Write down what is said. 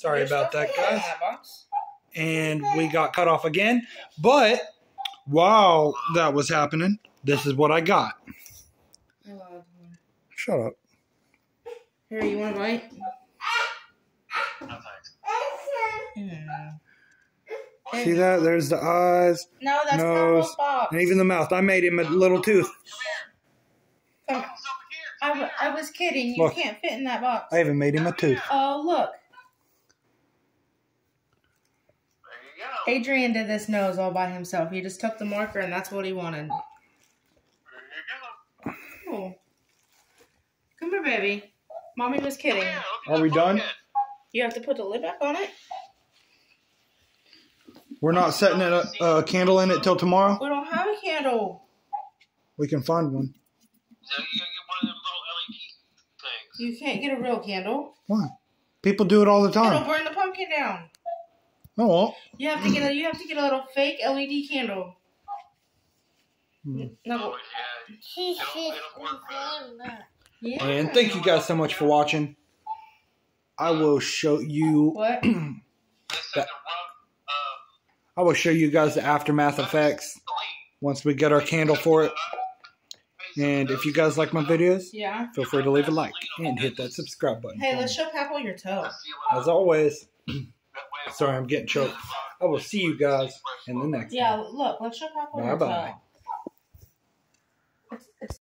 Sorry There's about that, stuff guys. that. And we got cut off again. But while that was happening, this is what I got. Shut up. Here, you want a bite? No thanks. Mm. See that? There's the eyes No, that's Nose, a box. and even the mouth. I made him a little tooth. I, What's over here? I, w- I was kidding. You Look. can't fit in that box. I even made him a tooth. Oh, look. Adrian did this nose all by himself. He just took the marker and that's what he wanted. There you go. Oh. Come here, baby. Mommy was oh, kidding. Yeah, Are we done? You have to put the lid back on it? We're not setting a, uh, a candle in it till tomorrow. We don't have a candle. We can find one. So you one of them little LED things. You can't get a real candle. Why? People do it all the time. It'll time. burn the pumpkin down. Oh, well. You have to get a you have to get a little fake LED candle. Hmm. No, Oh, yeah. It'll, it'll work better. yeah. And thank you guys so much for watching. I will show you. What? This is the rub, uh, I will show you guys the aftermath effects once we get our candle for it. And if you guys like my videos, Yeah. feel free to leave a like and hit that subscribe button. Hey, let's me. show Papal your toe. As always, sorry I'm getting choked. I will see you guys in the next Yeah, one. look, let's show Papal your Bye-bye. toe. It's, it's